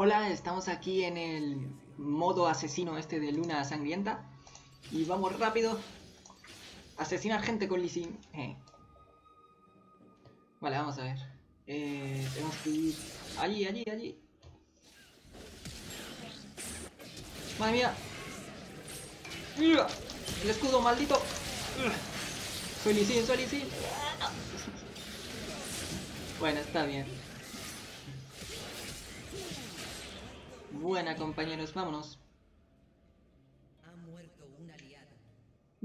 Hola, estamos aquí en el modo asesino este de Luna Sangrienta. Y vamos rápido. Asesinar gente con Lisin. Eh. Vale, vamos a ver. Eh, tenemos que ir allí, allí, allí. Madre mía. El escudo maldito. Soy Lisin, soy Lisin. Bueno, está bien. Buena, compañeros, vámonos.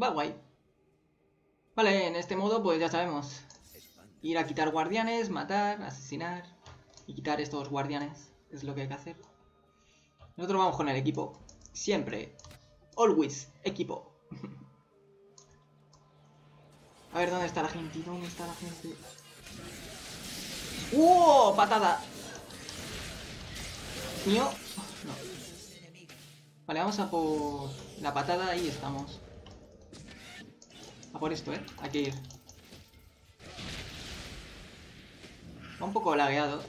Va guay. Vale, en este modo pues ya sabemos. Ir a quitar guardianes, matar, asesinar y quitar estos guardianes. Es lo que hay que hacer. Nosotros vamos con el equipo. Siempre. Always. Equipo. a ver, ¿dónde está la gente? ¿Dónde está la gente? ¡Uh! ¡Patada! ¿Mío? No. Vale, vamos a por la patada. Ahí estamos. A por esto, ¿eh? Hay que ir. Va un poco lagueado.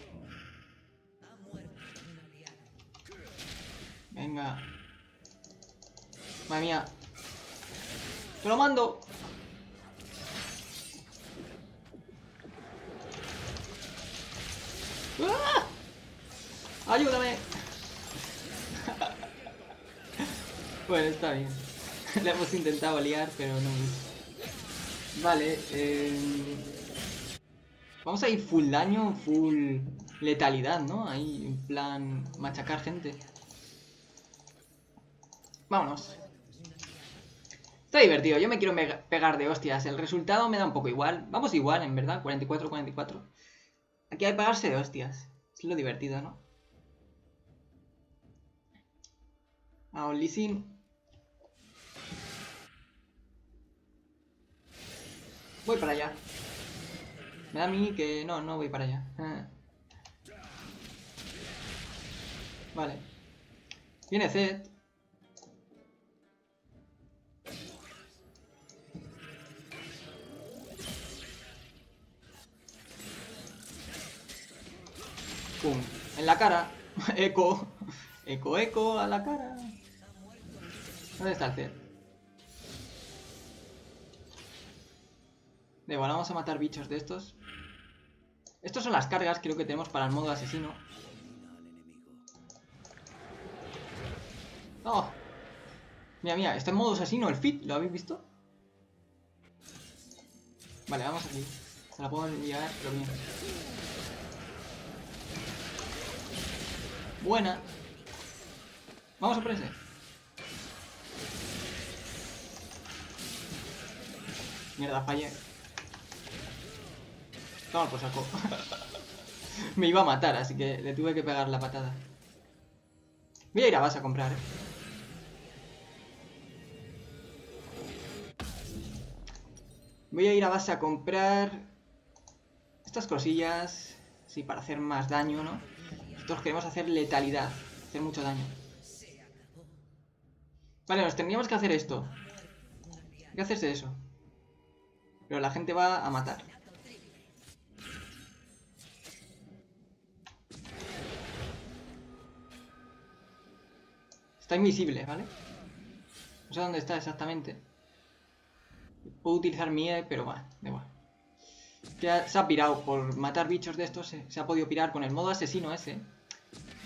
Venga. Madre mía. ¡Te lo mando! ¡Ah! ¡Ayúdame! Bueno, está bien. Le hemos intentado liar, pero no. Vale, eh... Vamos a ir full daño, full letalidad, ¿no? Ahí, en plan, machacar gente. Vámonos. Está divertido, yo me quiero pegar de hostias. El resultado me da un poco igual. Vamos igual, en verdad, 44-44. Aquí hay que pegarse de hostias. Es lo divertido, ¿no? A Olisin. Voy para allá. Me da a mí que... No, no voy para allá. Ah. Vale. Viene Zed. Pum. En la cara. Eco. Eco, eco, a la cara. ¿Dónde está el Zed? Igual, vamos a matar bichos de estos. Estos son las cargas, creo que tenemos para el modo asesino. ¡Oh! Mira, mira, está en modo asesino el fit, ¿lo habéis visto? Vale, vamos aquí. Se la puedo enviar, pero bien. Buena. Vamos a por. Mierda, fallé. Toma pues saco. Me iba a matar, así que le tuve que pegar la patada. Voy a ir a base a comprar, eh. Voy a ir a base a comprar estas cosillas, sí, para hacer más daño, ¿no? Nosotros queremos hacer letalidad, hacer mucho daño. Vale, nos tendríamos que hacer esto. Hay que hacerse eso. Pero la gente va a matar. Está invisible, ¿vale? No sé dónde está exactamente. Puedo utilizar mi E, pero bueno, da igual. Que se ha pirado por matar bichos de estos. Se, se ha podido pirar con el modo asesino ese.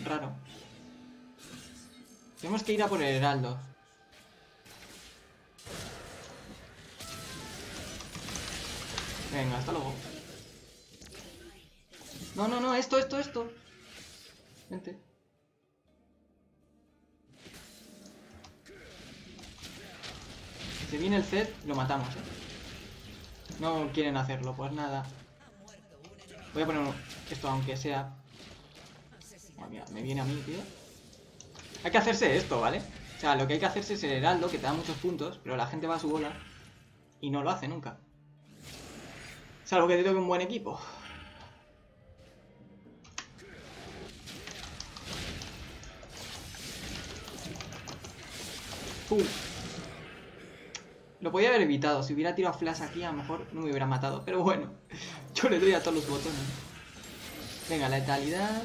Raro. Tenemos que ir a por el heraldo. Venga, hasta luego. No, no, no, esto, esto, esto. Vente. Si viene el Zed, lo matamos, ¿eh? No quieren hacerlo, pues nada. Voy a poner esto, aunque sea... mira, me viene a mí, tío. Hay que hacerse esto, ¿vale? O sea, lo que hay que hacerse es el heraldo, que te da muchos puntos, pero la gente va a su bola y no lo hace nunca. Salvo que te toque un buen equipo. ¡Pum! Lo podía haber evitado. Si hubiera tirado flash aquí, a lo mejor no me hubiera matado. Pero bueno, yo le doy a todos los botones. Venga, la letalidad.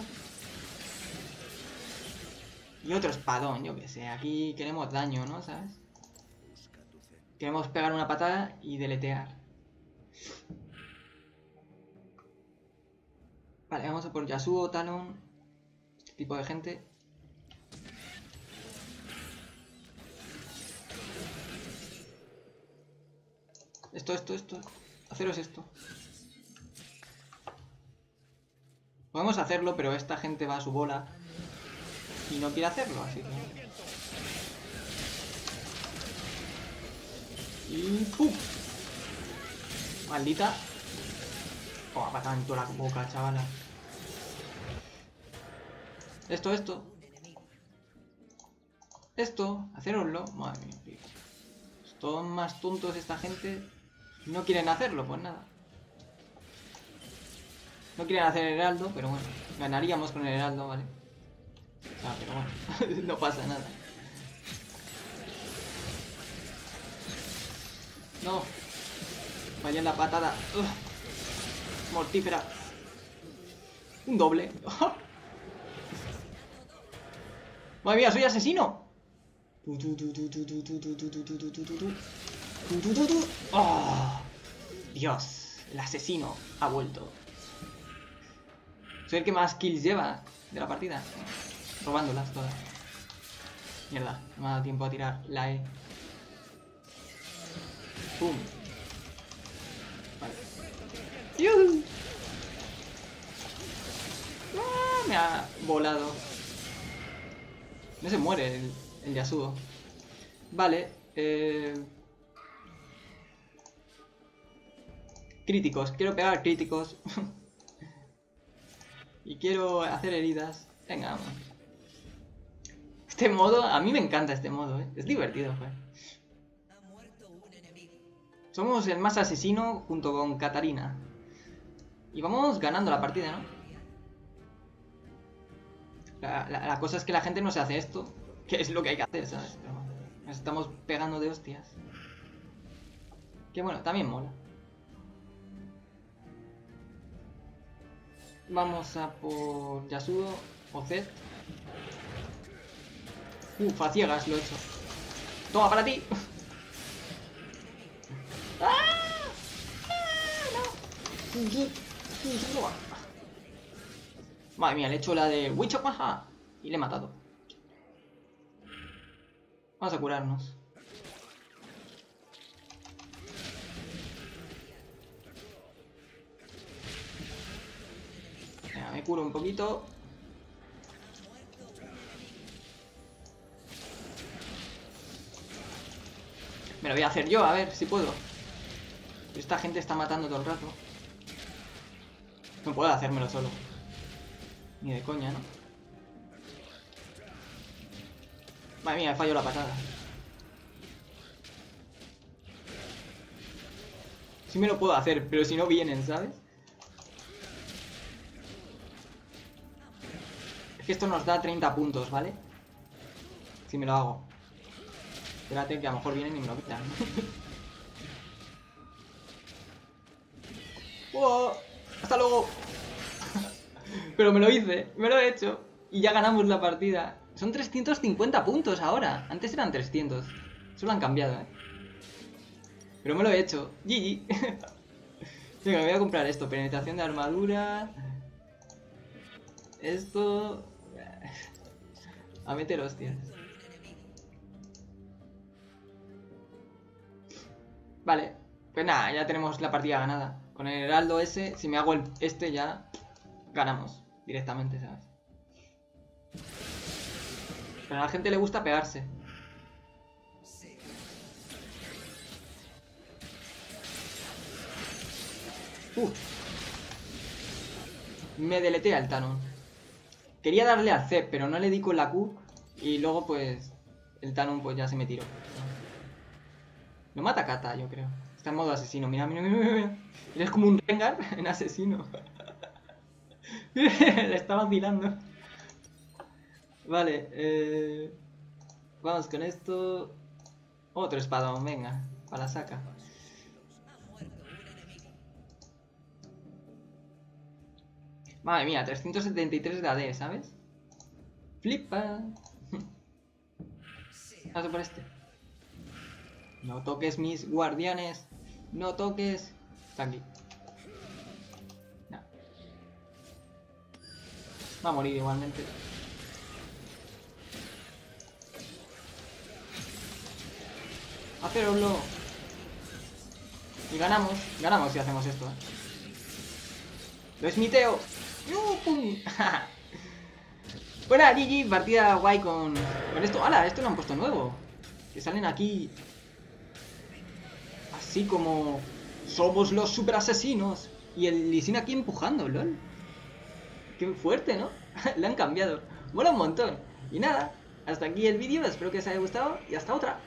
Y otro espadón, yo que sé. Aquí queremos daño, ¿no? ¿Sabes? Queremos pegar una patada y deletear. Vale, vamos a por Yasuo, Talon. Este tipo de gente. Esto, esto, esto. Haceros esto. Podemos hacerlo, pero esta gente va a su bola. Y no quiere hacerlo, así que... Y... ¡pum! Maldita. Oh, en toda la boca, chavala. Esto, esto. Esto, haceroslo. Madre mía, Son más tontos esta gente. No quieren hacerlo, pues nada. No quieren hacer el heraldo, pero bueno. Ganaríamos con el heraldo, ¿vale? Ah, pero bueno. no pasa nada. No. Vaya en la patada. Mortífera. Un doble. Madre mía, soy asesino. ¡Oh! Dios, el asesino ha vuelto. Soy el que más kills lleva de la partida. Robándolas todas. Mierda, no me ha dado tiempo a tirar la E. ¡Pum! Vale. ¡Ah! Me ha volado. No se muere el, el Yasuo. Vale, eh... Críticos, quiero pegar críticos. y quiero hacer heridas. Venga, vamos. Este modo, a mí me encanta este modo, ¿eh? Es divertido, joder. Somos el más asesino junto con Katarina. Y vamos ganando la partida, ¿no? La, cosa es que la gente no se hace esto. Que es lo que hay que hacer, ¿sabes? nos estamos pegando de hostias. Que bueno, también mola. Vamos a por Yasuo o Zed. Uf, a ciegas lo he hecho. Toma, para ti. ¡Ah! ¡Ah! Madre mía, le he hecho la de Witch of y le he matado. Vamos a curarnos. Me curo un poquito. Me lo voy a hacer yo, a ver si puedo. Esta gente está matando todo el rato. No puedo hacérmelo solo. Ni de coña, ¿no? Madre mía, he fallado la patada. Sí me lo puedo hacer, pero si no vienen, ¿sabes? Es que esto nos da 30 puntos, ¿vale? Si me lo hago. Espérate que a lo mejor vienen y me lo quitan. ¡Wow! ¡Hasta luego! Pero me lo hice, me lo he hecho. Y ya ganamos la partida. Son 350 puntos ahora. Antes eran 300. Eso lo han cambiado, ¿eh? Pero me lo he hecho. GG. Venga, voy a comprar esto. Penetración de armadura. Esto... A meter hostias. Vale. Pues nada, ya tenemos la partida ganada. Con el heraldo ese, si me hago el, este ya ganamos directamente, ¿sabes? Pero a la gente le gusta pegarse. Uh. Me deletea el Tanon. Quería darle al C, pero no le di con la Q. Y luego, pues, el Tanon pues ya se me tiró. Lo mata Kata, yo creo. Está en modo asesino. Mira, mira, mira, mira. Eres como un Rengar en asesino. Le está vacilando. Vale, eh... Vamos con esto. Otro espadón, venga. Para la saca. Madre mía, 373 de AD, ¿sabes? Flipa. Paso por este. No toques mis guardianes. No toques. Está aquí. No. Va a morir igualmente. Haceroslo. Y ganamos. Ganamos si hacemos esto, ¿eh? Lo es miteo. Buena, GG, partida guay con, con esto. ¡Hala! Esto lo han puesto nuevo. Que salen aquí. Así como. Somos los super asesinos. Y el Lisin aquí empujando, lol. Qué fuerte, ¿no? Le han cambiado. Mola un montón. Y nada, hasta aquí el vídeo. Espero que os haya gustado. Y hasta otra.